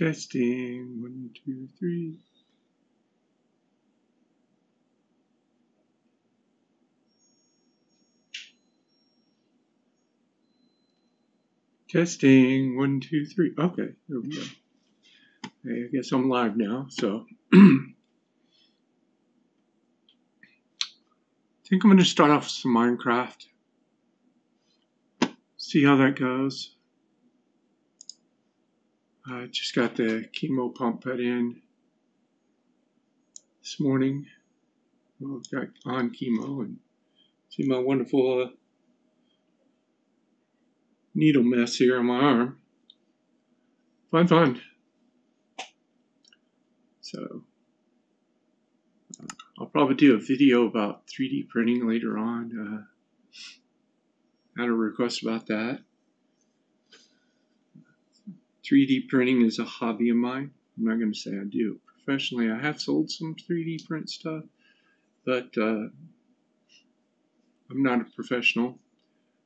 Testing. One, two, three. Testing. One, two, three. Okay, there we go. I guess I'm live now, so. I think I'm going to start off with some Minecraft. See how that goes. I just got the chemo pump put in this morning. Well, got on chemo and see my wonderful uh, needle mess here on my arm. Fun, fun. So, uh, I'll probably do a video about 3D printing later on. Uh, had a request about that. 3D printing is a hobby of mine. I'm not going to say I do professionally. I have sold some 3D print stuff, but uh, I'm not a professional.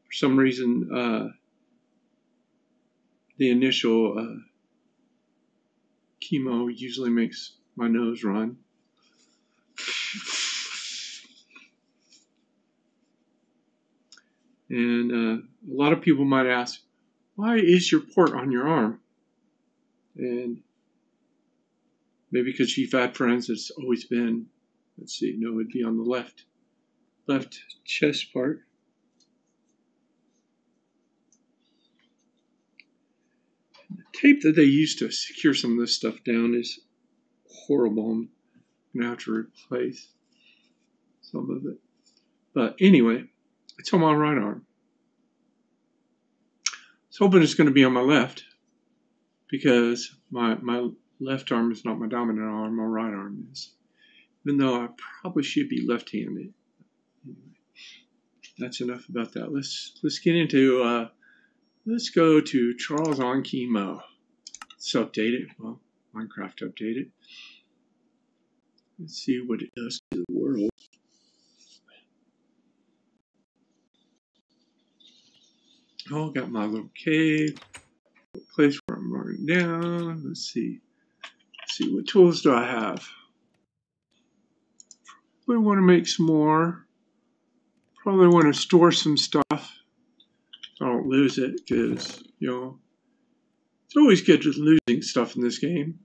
For some reason, uh, the initial uh, chemo usually makes my nose run. And uh, a lot of people might ask, why is your port on your arm? And maybe because you've had friends, it's always been, let's see, no, it'd be on the left, left chest part. the tape that they use to secure some of this stuff down is horrible. I'm gonna have to replace some of it. But anyway, it's on my right arm. I was hoping it's going to be on my left because my, my left arm is not my dominant arm, my right arm is. Even though I probably should be left-handed. Anyway, that's enough about that. Let's let's get into uh, let's go to Charles on chemo. Let's update it. Well, Minecraft update it. Let's see what it does to the world. Oh, got my little cave, place where I'm running down. Let's see. Let's see what tools do I have. We want to make some more. Probably want to store some stuff. I don't lose it because you know it's always good just losing stuff in this game.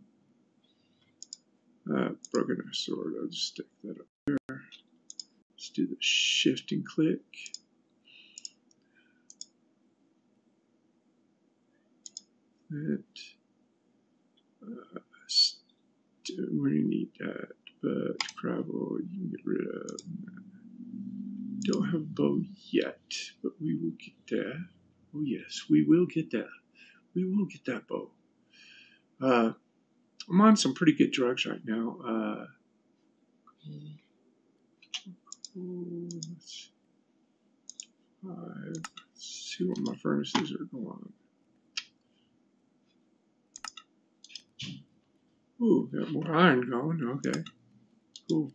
Uh, broken sword. I'll just stick that up there. Let's do the shift and click. That uh, we need that, but gravel you can get rid of. Don't have a bow yet, but we will get that. Oh yes, we will get that. We will get that bow. Uh, I'm on some pretty good drugs right now. Uh, let's see what my furnaces are going Ooh, got more iron going. Okay. Cool.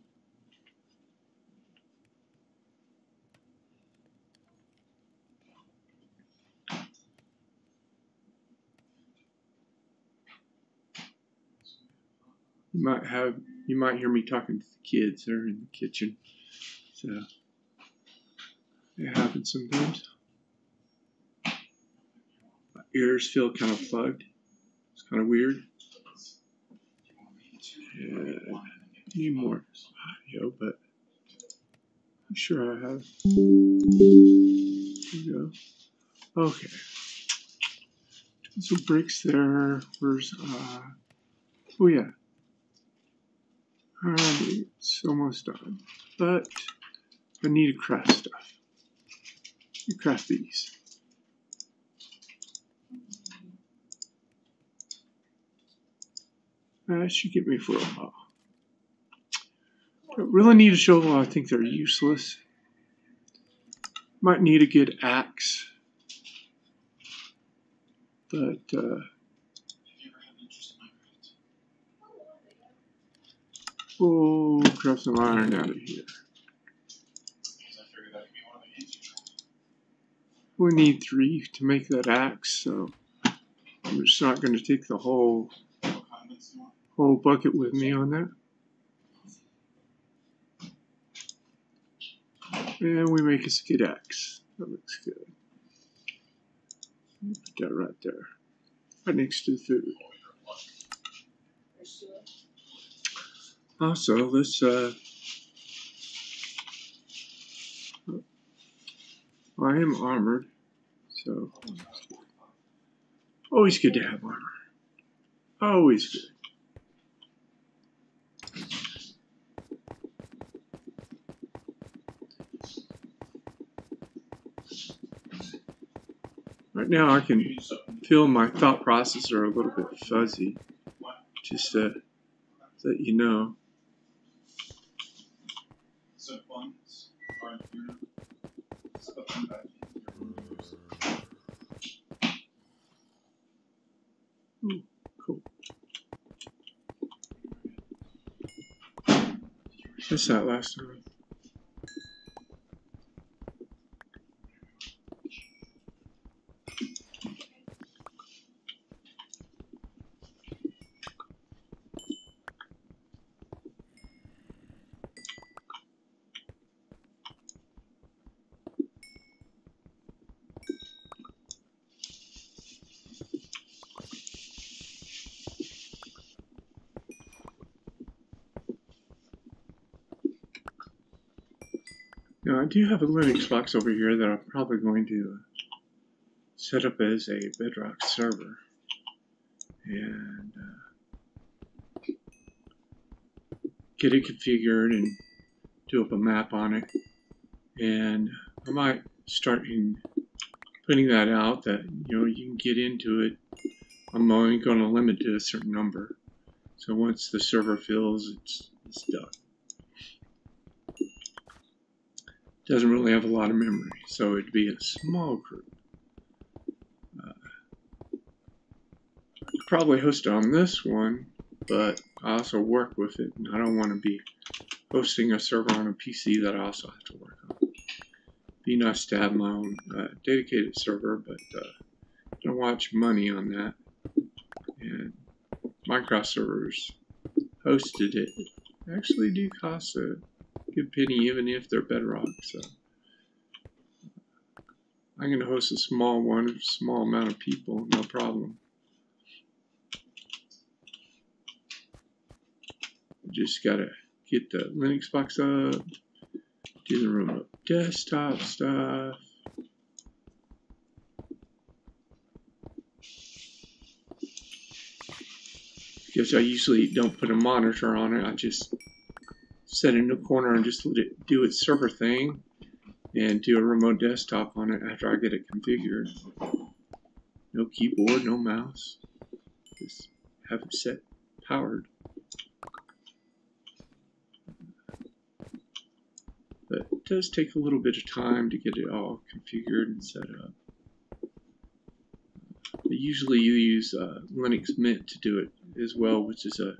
You might have you might hear me talking to the kids. They're in the kitchen. So it happens sometimes. My ears feel kind of plugged. It's kind of weird. Yeah, need more audio, but I'm sure I have. There you go. Okay. Some bricks there. Where's, uh, oh yeah. Alright, it's almost done. But I need to craft stuff. You craft these. That should get me for a while. Don't really need a shovel. I think they're useless. Might need a good axe. But, uh, Oh, grab some iron out of here. We need three to make that axe, so I'm just not going to take the whole whole bucket with me on that. And we make a skid axe. That looks good. Put that right there. Right next to the food. Also, let's uh I am armored, so always good to have armor. Always good. Right now I can feel my thought processor a little bit fuzzy, just to let you know. Ooh, cool. Missed that last time. Now I do have a Linux box over here that I'm probably going to set up as a Bedrock server. And uh, get it configured and do up a map on it. And I might start in putting that out that you know you can get into it. I'm only going to limit to a certain number. So once the server fills, it's, it's done. Doesn't really have a lot of memory, so it'd be a small group. Uh, probably host on this one, but I also work with it, and I don't want to be hosting a server on a PC that I also have to work on. Be nice to have my own uh, dedicated server, but uh, don't watch money on that. And Minecraft servers hosted it actually do cost a good penny even if they're bedrock. So I'm going to host a small one, small amount of people, no problem. Just got to get the Linux box up, do the remote desktop stuff. Because I usually don't put a monitor on it, I just set in a corner and just let it do its server thing and do a remote desktop on it after I get it configured. No keyboard, no mouse. Just have it set powered. But it does take a little bit of time to get it all configured and set up. But usually you use uh, Linux Mint to do it as well, which is a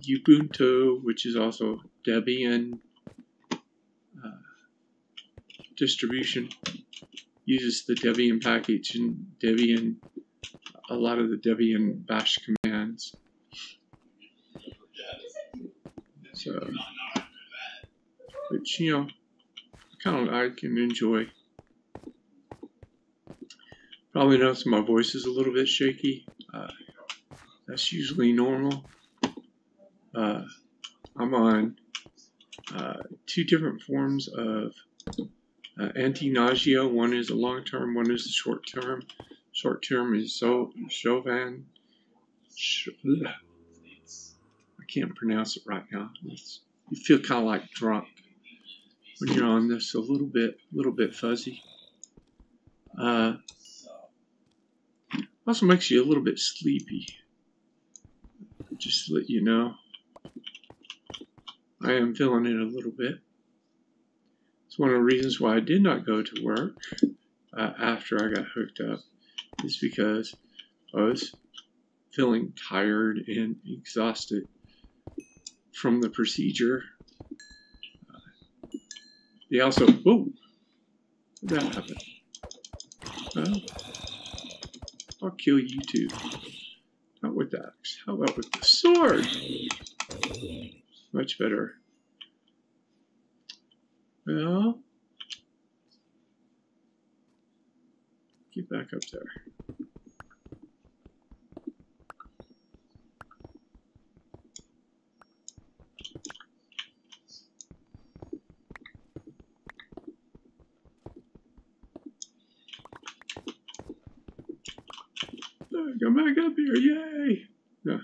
Ubuntu, which is also Debian uh, distribution, uses the Debian package and Debian, a lot of the Debian bash commands. So, which, you know, kind of I can enjoy. Probably notice my voice is a little bit shaky. Uh, that's usually normal. Uh, I'm on uh, two different forms of uh, anti-nausea. One is a long-term, one is a short-term. Short-term is so Chauvin. Sh I can't pronounce it right now. It's, you feel kind of like drunk when you're on this. A little bit, a little bit fuzzy. Uh, also makes you a little bit sleepy. Just to let you know. I am feeling it a little bit. It's one of the reasons why I did not go to work uh, after I got hooked up, is because I was feeling tired and exhausted from the procedure. Uh, they also, whoa, that happened? Well, I'll kill you too. Not with the axe? How about with the sword? Much better. Well, get back up there. Come back up here, yay! Yeah.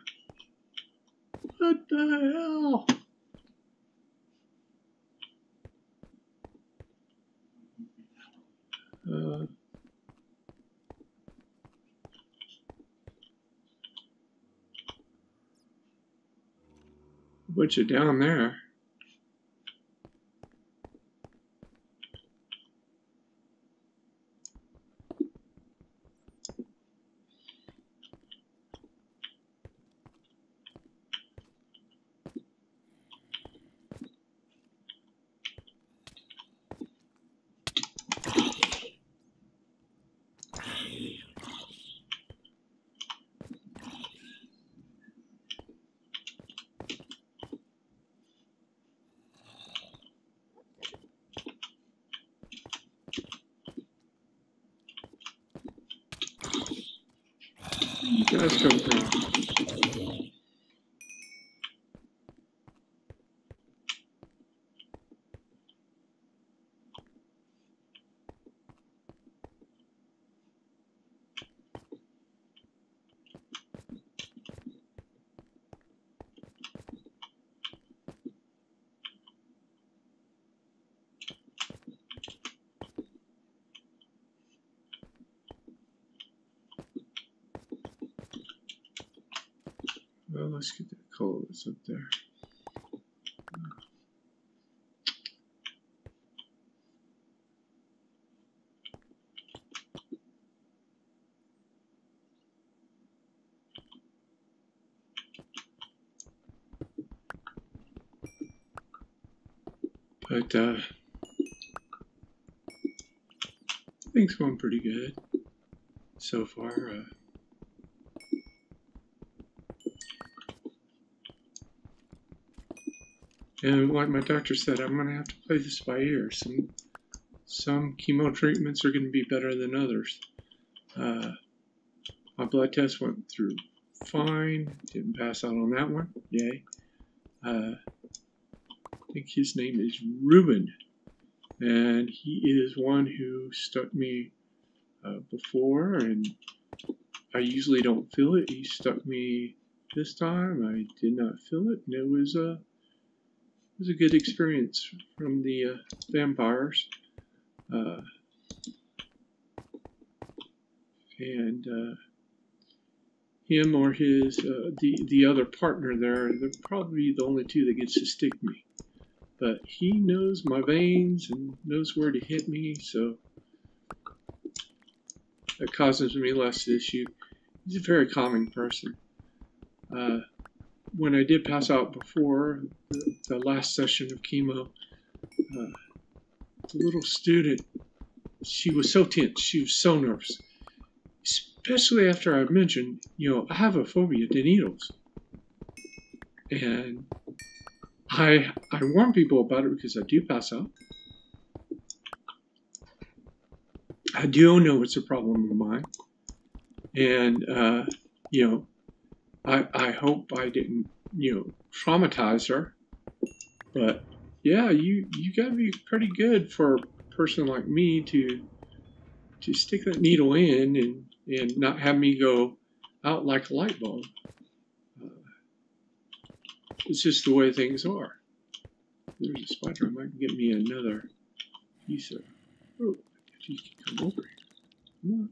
What the hell? Uh, bunch of down there. you guys come from? Well, let's get the colors up there. But uh, things going pretty good so far. Uh, And like my doctor said, I'm going to have to play this by ear. Some, some chemo treatments are going to be better than others. Uh, my blood test went through fine. Didn't pass out on that one. Yay. Uh, I think his name is Ruben. And he is one who stuck me uh, before. And I usually don't feel it. He stuck me this time. I did not feel it. And it was a. Uh, it was a good experience from the uh, vampires. Uh, and uh, him or his uh, the the other partner there, they're probably the only two that gets to stick me. But he knows my veins and knows where to hit me, so that causes me less issue. He's a very calming person. When I did pass out before the, the last session of chemo, uh, the little student, she was so tense, she was so nervous, especially after I mentioned, you know, I have a phobia to needles. And I, I warn people about it because I do pass out. I do know it's a problem of mine. And, uh, you know, I, I hope I didn't, you know, traumatize her. But yeah, you you gotta be pretty good for a person like me to to stick that needle in and and not have me go out like a light bulb. Uh, it's just the way things are. There's a spider. I might get me another piece of. Oh, if you can come over here. Come on.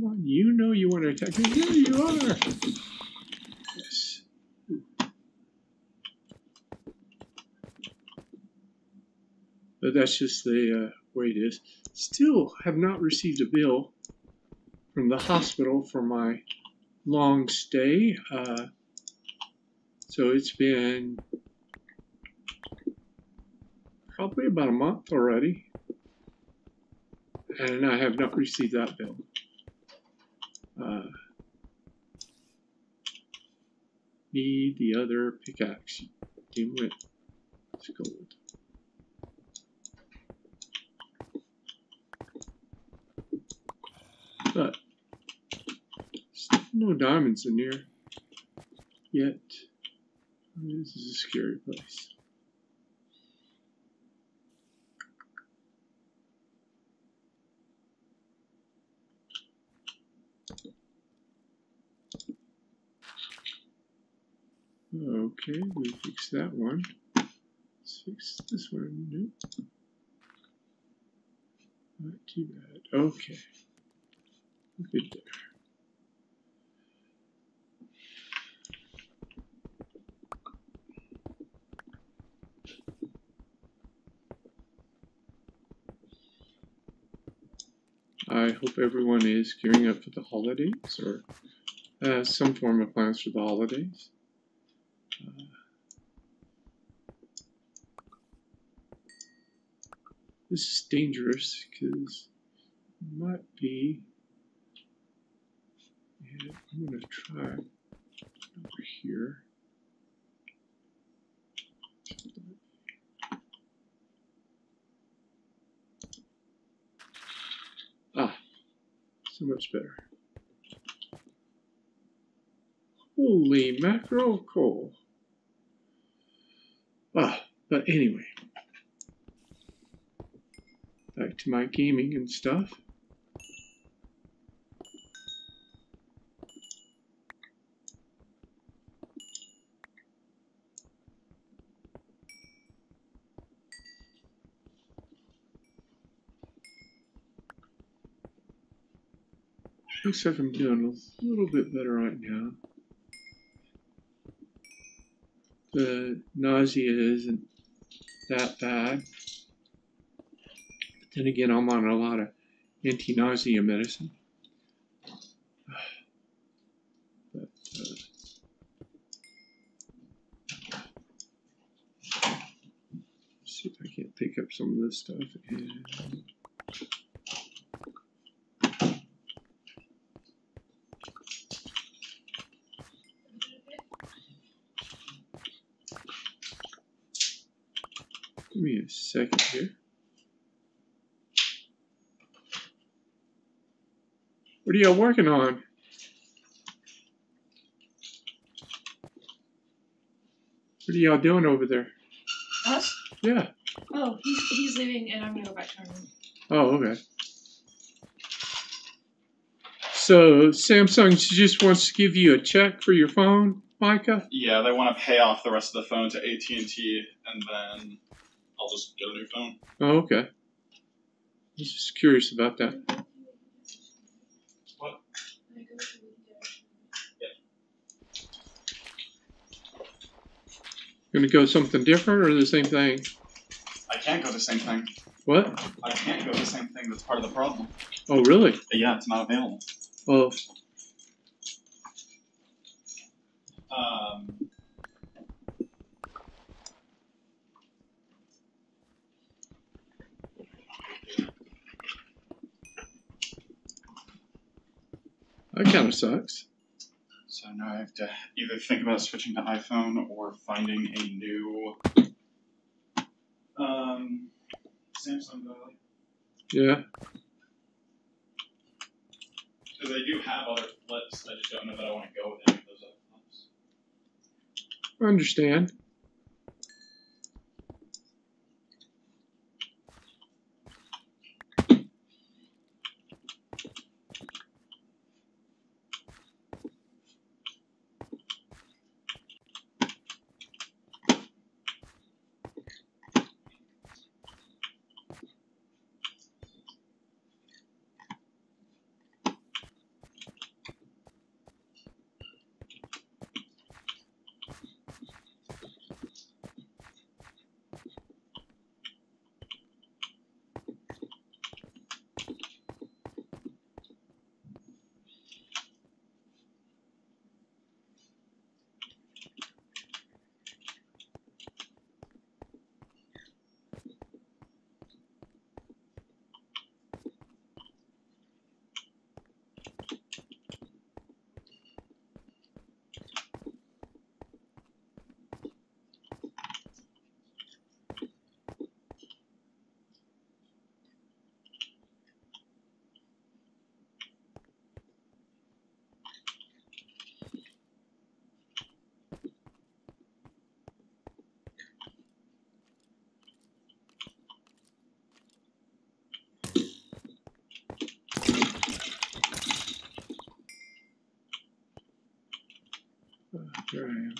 Come on. You know you want to attack me. There you are. Yes. But that's just the uh, way it is. Still have not received a bill from the hospital for my long stay. Uh, so it's been probably about a month already, and I have not received that bill. Uh, need the other pickaxe. Dimwit. It's gold. But no diamonds in here yet. This is a scary place. Okay, we fixed that one. Let's fix this one. Nope. Not too bad. Okay. Good there. I hope everyone is gearing up for the holidays or has some form of plans for the holidays. Uh, this is dangerous because it might be. Yeah, I'm going to try over here. Ah, so much better. Holy mackerel coal. Ah, but anyway. Back to my gaming and stuff. Looks like I'm doing a little bit better right now. The nausea isn't that bad. But then again, I'm on a lot of anti-nausea medicine. Uh, see if I can't pick up some of this stuff. And Give me a second here. What are y'all working on? What are y'all doing over there? Us? Yeah. Oh, he's he's leaving, and I'm gonna go back to my room. Oh, okay. So Samsung just wants to give you a check for your phone, Micah? Yeah, they want to pay off the rest of the phone to AT and T, and then I'll just get a new phone. Oh, okay. I was just curious about that. What? Yeah. Gonna go something different or the same thing? I can't go the same thing. What? I can't go the same thing. That's part of the problem. Oh, really? But yeah, it's not available. Oh, Um, that kind of sucks. so now I have to either think about switching to iPhone or finding a new um, Samsung Valley. Yeah. Because they do have other flips. I just don't know that I want to go with any of those other flips. I understand. There I am.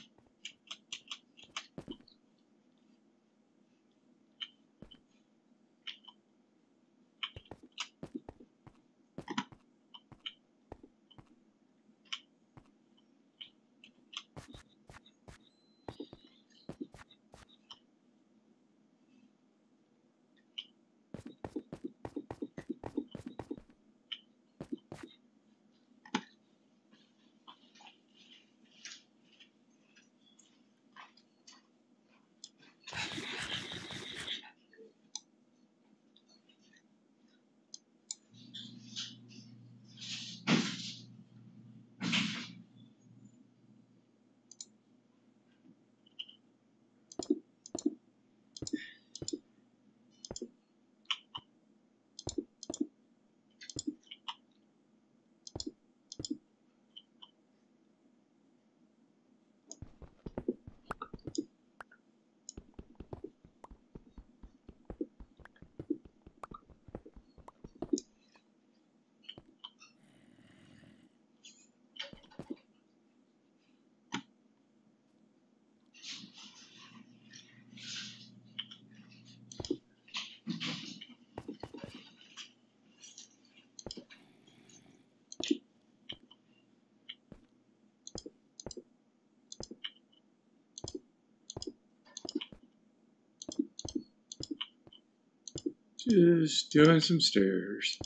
Just doing some stairs.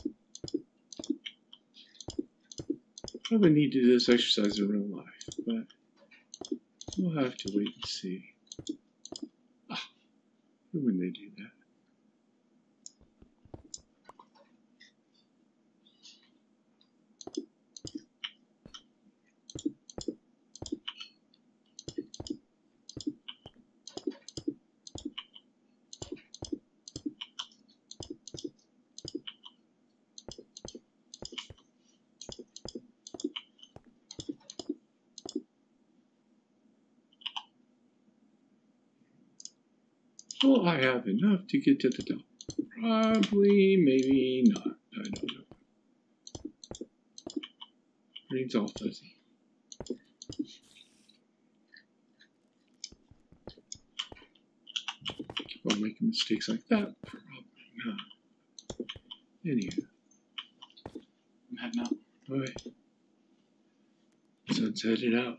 Probably need to do this exercise in real life, but we'll have to wait and see. Ah, when they do that. Will I have enough to get to the top? Probably, maybe not. I don't know. Brain's all fuzzy. Keep on making mistakes like that? Probably not. Anywho, I'm heading out. alright. Sun's headed out.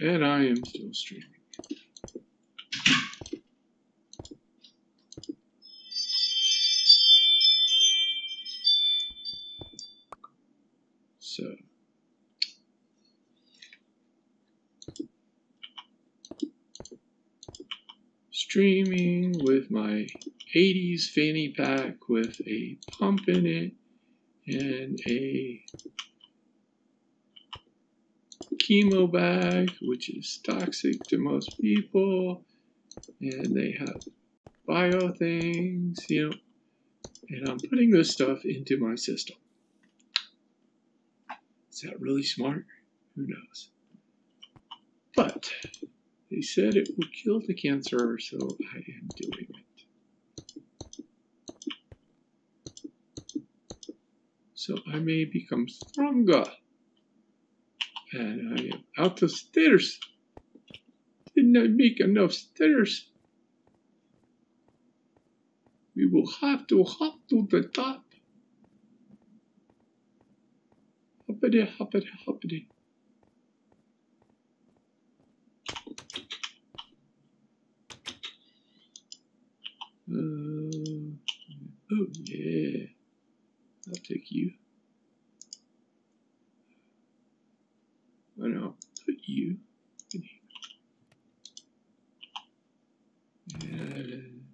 And I am still streaming. So streaming with my 80s fanny pack with a pump in it and a chemo bag, which is toxic to most people, and they have bio things, you know, and I'm putting this stuff into my system. Is that really smart? Who knows? But they said it would kill the cancer, so I am doing it. So I may become stronger. And I am out of stairs. Didn't I make enough stairs? We will have to hop to the top. Hoppity, hoppity, hoppity. Uh, oh, yeah. I'll take you. And I'll put you in here. And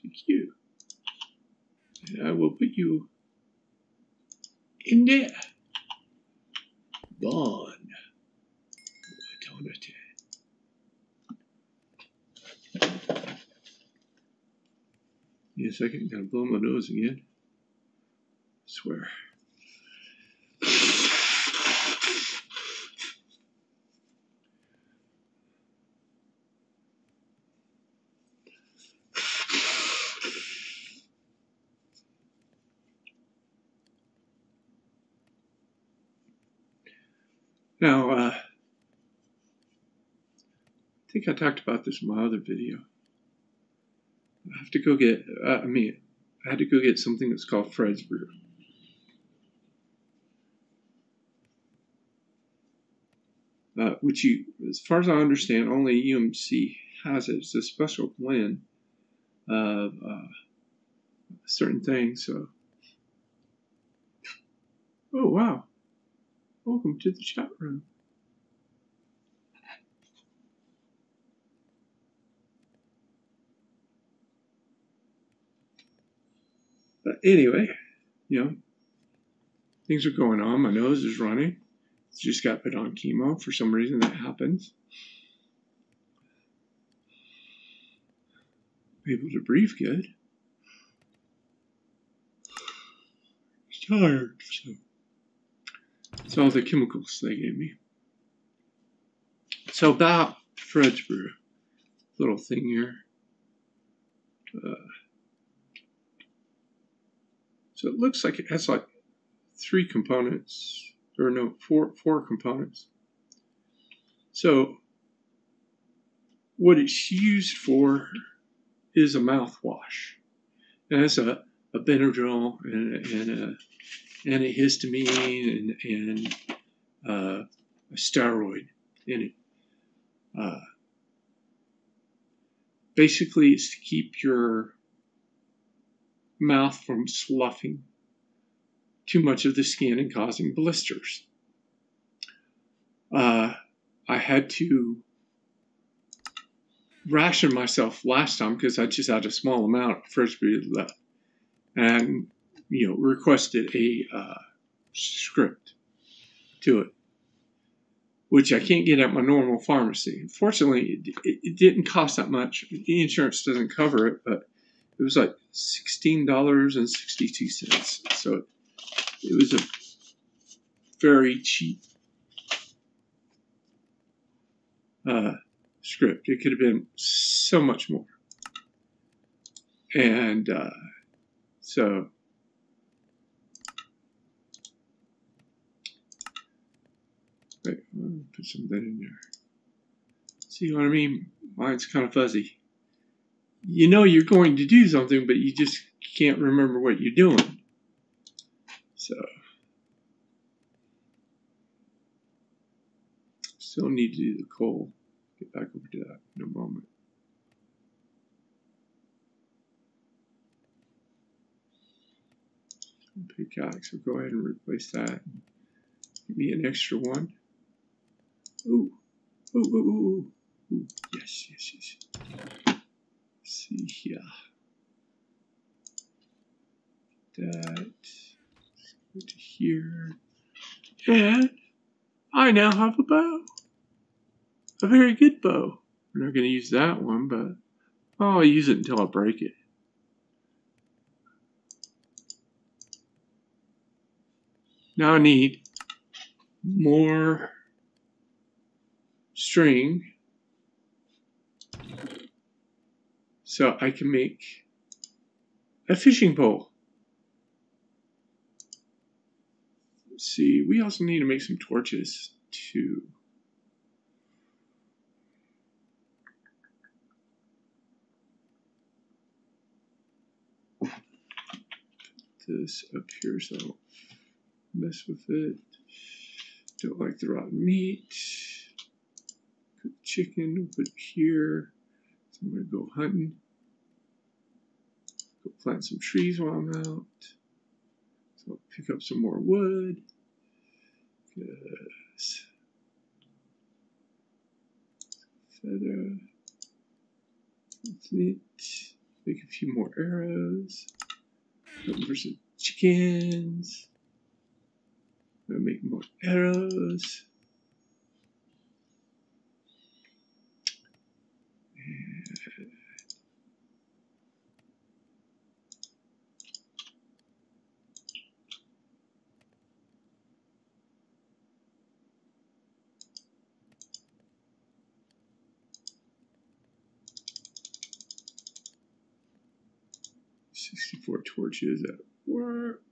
take you. And I will put you in there. Gone. Eternity. Give me a second, gotta blow my nose again. swear. Now, uh, I think I talked about this in my other video. To go get, uh, I mean, I had to go get something that's called Fred's Brew. Uh, which you, as far as I understand, only UMC has it. It's a special blend of uh, certain things. So, oh wow, welcome to the chat room. But anyway, you know, things are going on. My nose is running. Just got put on chemo. For some reason, that happens. able to breathe good. Tired, so it's all the chemicals they gave me. So about Fred's little thing here. Uh, so it looks like it has like three components, or no, four four components. So what it's used for is a mouthwash. It has a, a Benadryl and, a, and a antihistamine and, and uh, a steroid in it. Uh, basically, it's to keep your mouth from sloughing too much of the skin and causing blisters. Uh, I had to ration myself last time because I just had a small amount of period left, and you know requested a uh, script to it, which I can't get at my normal pharmacy. Fortunately, it, it didn't cost that much. The insurance doesn't cover it, but it was like sixteen dollars and sixty two cents. So it was a very cheap uh, script. It could have been so much more. And uh, so wait, put some of that in there. See what I mean? Mine's kind of fuzzy. You know you're going to do something, but you just can't remember what you're doing. So still need to do the coal get back over to that in a moment. Pickaxe, we'll go ahead and replace that. Give me an extra one. Ooh, ooh, ooh, ooh, ooh. Yes, yes, yes. See here. That. To here. And I now have a bow a very good bow. I'm not going to use that one, but oh, I'll use it until I break it. Now I need more string so I can make a fishing pole. Let's see, we also need to make some torches too. this up here, so mess with it. Don't like the rotten meat. Cook chicken, put here. So I'm gonna go hunting. Go plant some trees while I'm out. So I'll pick up some more wood. Yes. Feather. Neat. Make a few more arrows. Looking for some chickens. Gonna make more arrows. And 64 torches at work.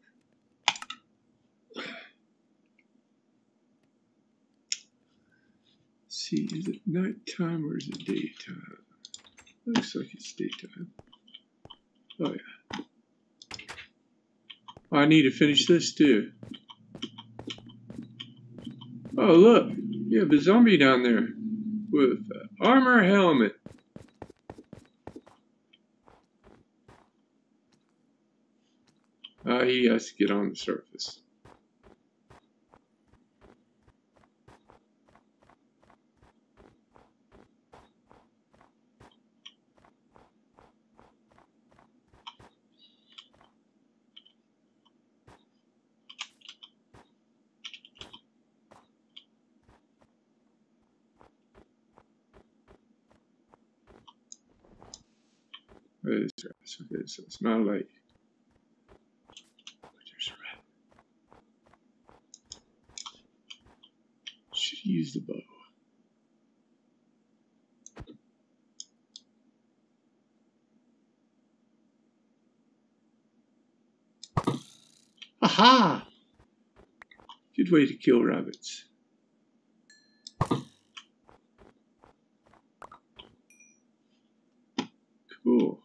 see, is it nighttime or is it daytime? Looks like it's daytime. Oh yeah. I need to finish this too. Oh look, you have a zombie down there with armor helmet. Has to get on the surface. Okay, so it's not like. There's a rat. Should use the bow. Aha! Good way to kill rabbits. Cool.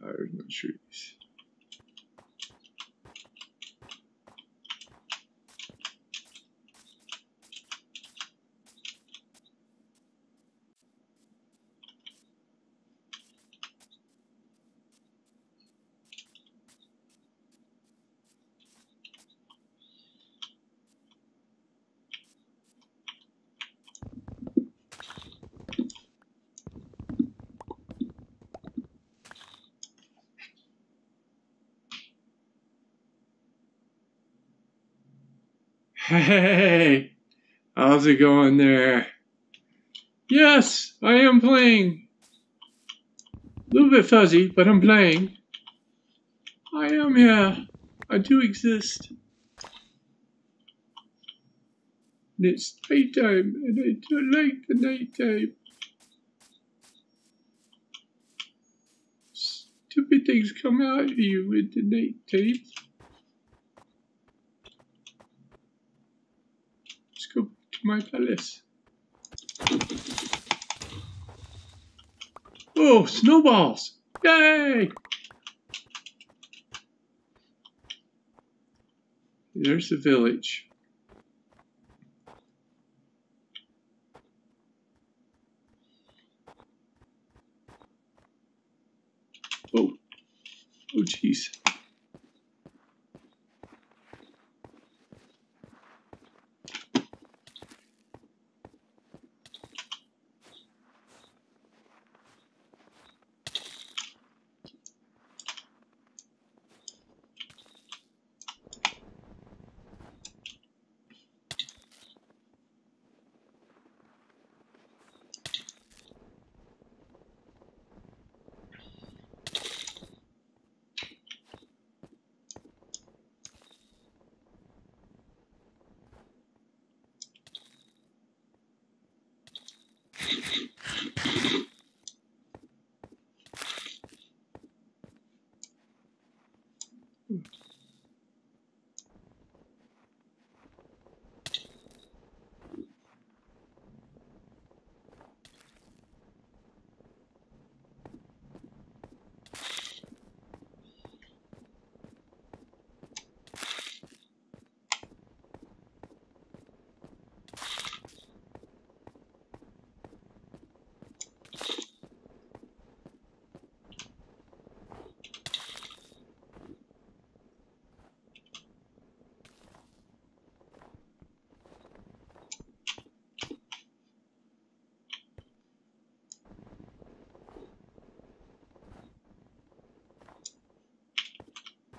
There's no trees. Hey, how's it going there? Yes, I am playing. A little bit fuzzy, but I'm playing. I am here. I do exist. And it's nighttime, and I don't like the nighttime. Stupid things come out of you in the nighttime. Let's my palace. Oh, snowballs! Yay! There's the village. Oh, oh, jeez.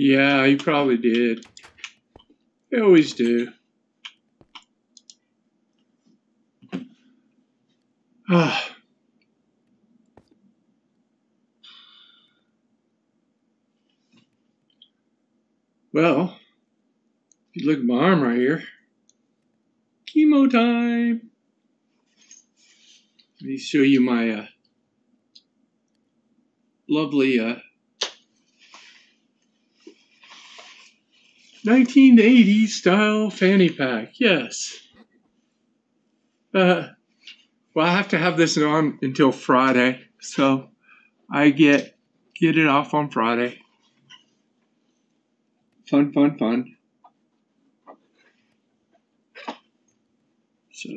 Yeah, you probably did. They always do. Ah. well, if you look at my arm right here, chemo time. Let me show you my uh, lovely uh, 1980s style fanny pack. Yes. Uh, well, I have to have this on until Friday, so I get get it off on Friday. Fun, fun, fun. So,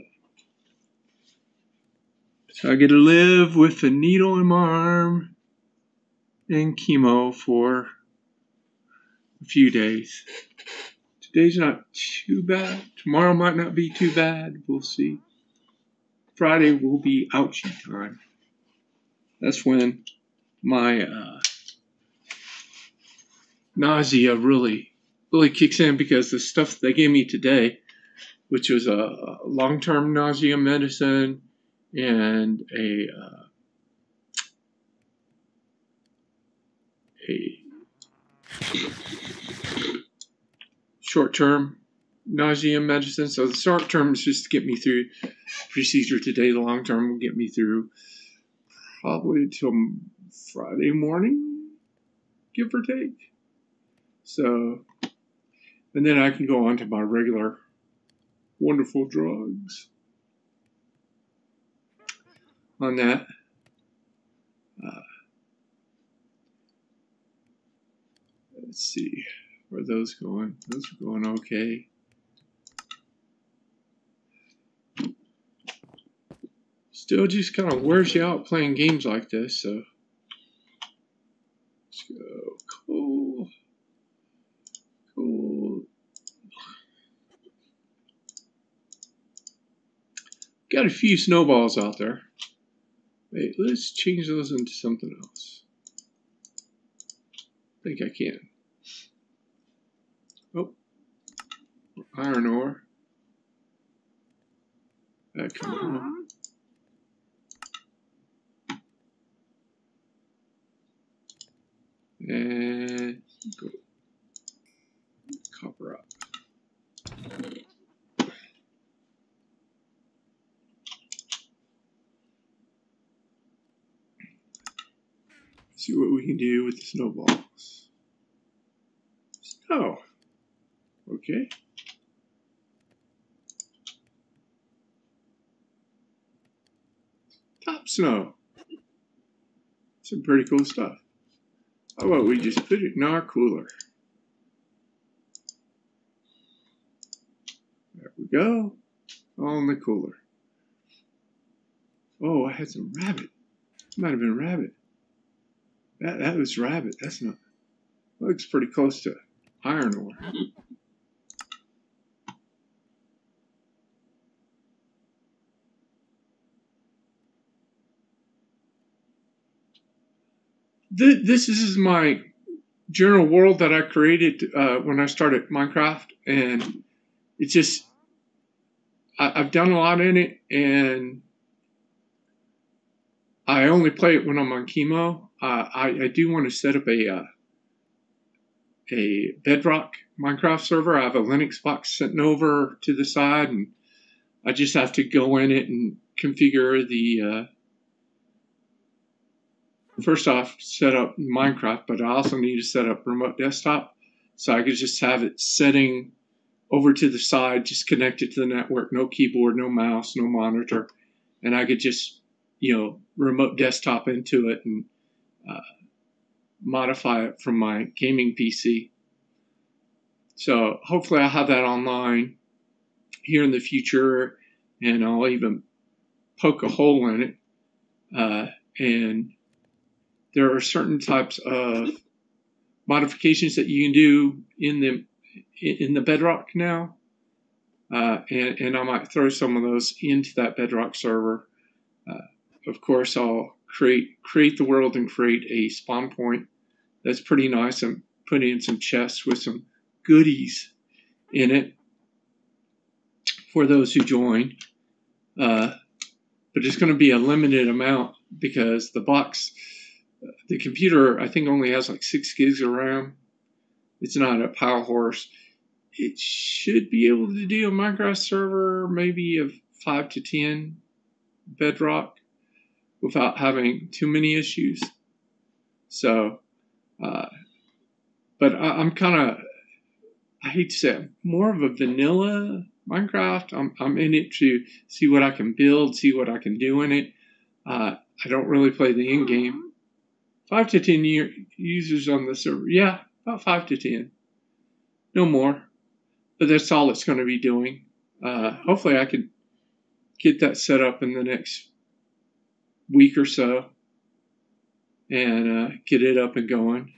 so I get to live with a needle in my arm and chemo for a few days. Today's not too bad. Tomorrow might not be too bad. We'll see. Friday will be ouchie time. That's when my uh, nausea really, really kicks in because the stuff they gave me today, which was a long-term nausea medicine and a uh, a short-term nausea medicine. So the short term is just to get me through procedure today. The long term will get me through probably till Friday morning, give or take. So, and then I can go on to my regular wonderful drugs on that. Uh, let's see, are those going? Those are going okay. Still just kind of wears you out playing games like this, so. Let's go. Cool. Cool. Got a few snowballs out there. Wait, let's change those into something else. I think I can. Oh, iron ore. That come on. And go copper up. See what we can do with the snowballs. Snow. Okay. Top snow. Some pretty cool stuff. How about we just put it in our cooler? There we go. On the cooler. Oh, I had some rabbit. Might have been rabbit. That that was rabbit. That's not. Looks pretty close to iron ore. This is my general world that I created uh, when I started Minecraft, and it's just I, have done a lot in it, and I only play it when I'm on chemo. Uh, I, I do want to set up a uh, a Bedrock Minecraft server. I have a Linux box sitting over to the side, and I just have to go in it and configure the uh, first off set up Minecraft, but I also need to set up remote desktop so I could just have it setting over to the side, just connected to the network, no keyboard, no mouse, no monitor, and I could just you know remote desktop into it and uh, modify it from my gaming PC. So hopefully I'll have that online here in the future, and I'll even poke a hole in it uh, and there are certain types of modifications that you can do in the in the bedrock now. Uh, and, and I might throw some of those into that bedrock server. Uh, of course I'll create create the world and create a spawn point. That's pretty nice. And put in some chests with some goodies in it for those who join. Uh, but it's going to be a limited amount because the box, the computer, I think only has like six gigs of RAM. It's not a power horse. It should be able to do a Minecraft server, maybe of five to ten Bedrock, without having too many issues. So, uh, but I, I'm kind of, I hate to say it, more of a vanilla Minecraft. I'm, I'm in it to see what I can build, see what I can do in it. Uh, I don't really play the end game. Five to ten year, users on the server. Yeah, about five to ten. No more. But that's all it's going to be doing. Uh, hopefully, I can get that set up in the next week or so and uh, get it up and going.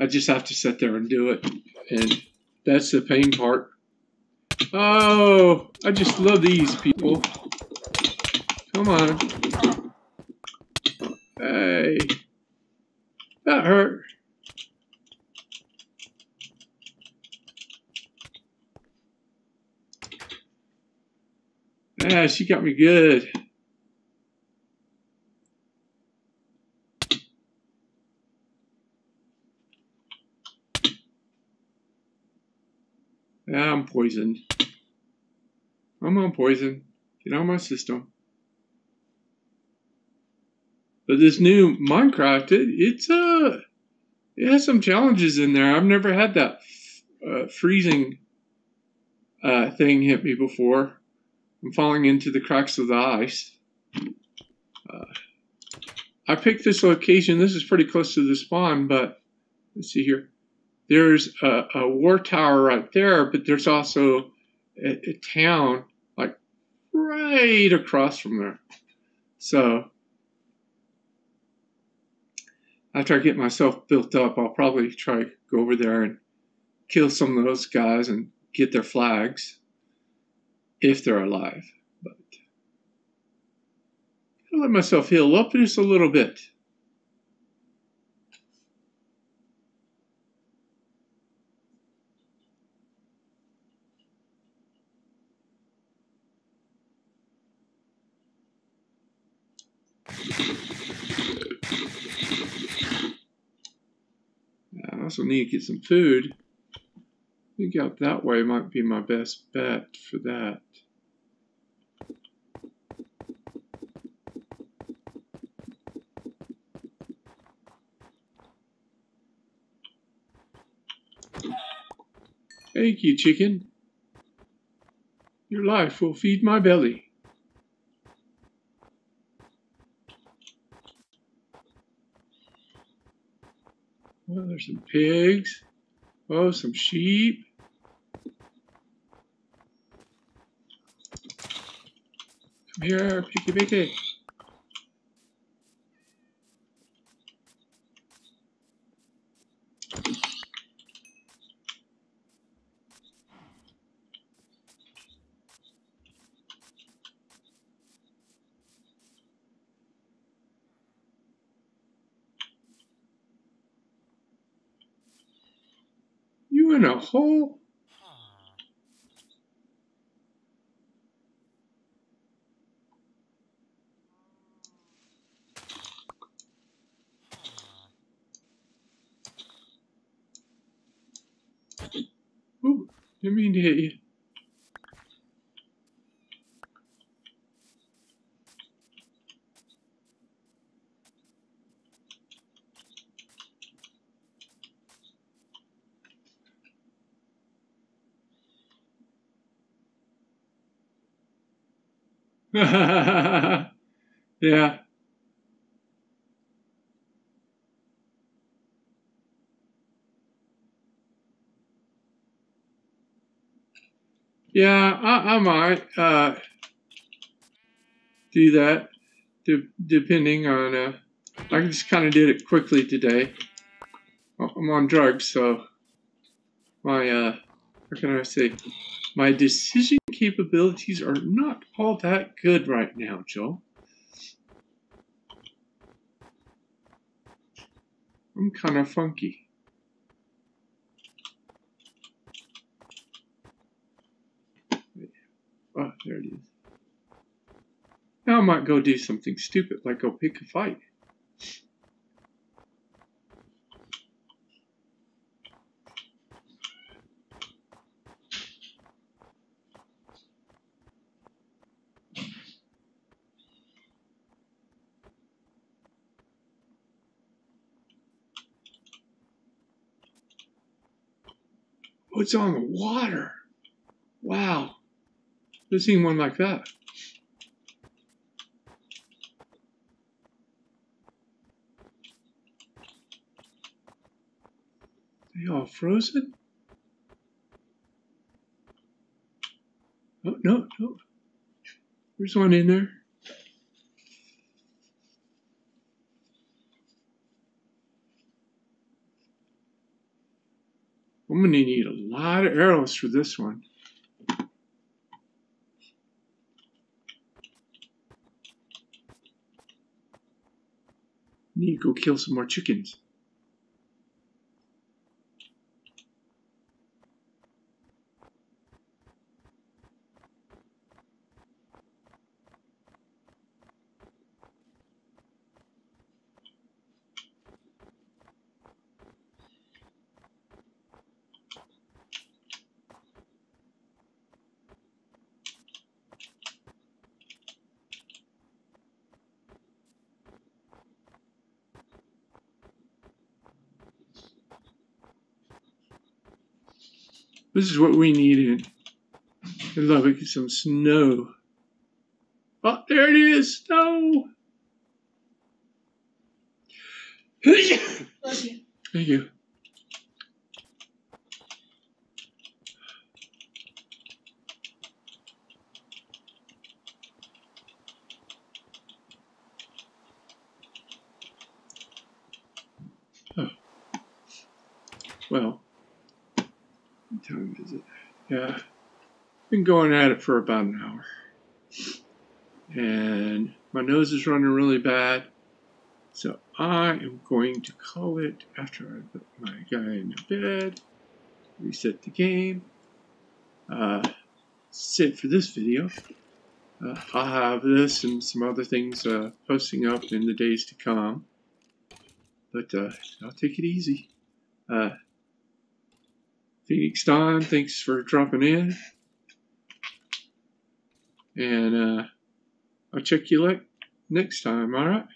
I just have to sit there and do it. And that's the pain part. Oh, I just love these people. Come on. Hey. That hurt. Yeah, she got me good. Yeah, I'm poisoned. I'm on poison. Get out of my system. But this new Minecraft, it, it's uh, it has some challenges in there. I've never had that uh, freezing uh, thing hit me before. I'm falling into the cracks of the ice. Uh, I picked this location. This is pretty close to the spawn, but let's see here. There's a, a war tower right there, but there's also a, a town like right across from there. So after I get myself built up, I'll probably try to go over there and kill some of those guys and get their flags if they're alive. But I'll let myself heal up just a little bit. I also need to get some food. I think out that way might be my best bet for that. Thank you, chicken. Your life will feed my belly. Oh, there's some pigs. Oh, some sheep. Come here, picky picky. You in a hole? Ooh, didn't mean to hit you. yeah. Yeah, I, I might uh, do that, de- depending on. Uh, I just kind of did it quickly today. I'm on drugs, so my uh, how can I say? My decision capabilities are not all that good right now, Joel. I'm kind of funky. Oh, there it is. Now I might go do something stupid, like go pick a fight. What's on the water? Wow. Never seen one like that. They all frozen? Oh, no, no. There's one in there. I'm going to need a lot of arrows for this one. Need to go kill some more chickens. This is what we needed. I love it. Get some snow. Oh, there it is. Snow. Bless you. Thank you. Oh. Well, what time is it? Yeah, been going at it for about an hour, and my nose is running really bad. So I am going to call it after I put my guy in bed, reset the game. Uh, that's it for this video. Uh, I'll have this and some other things uh, posting up in the days to come. But uh, I'll take it easy. Uh, Fenixxdown, thanks for dropping in. And uh, I'll check you like next time, alright?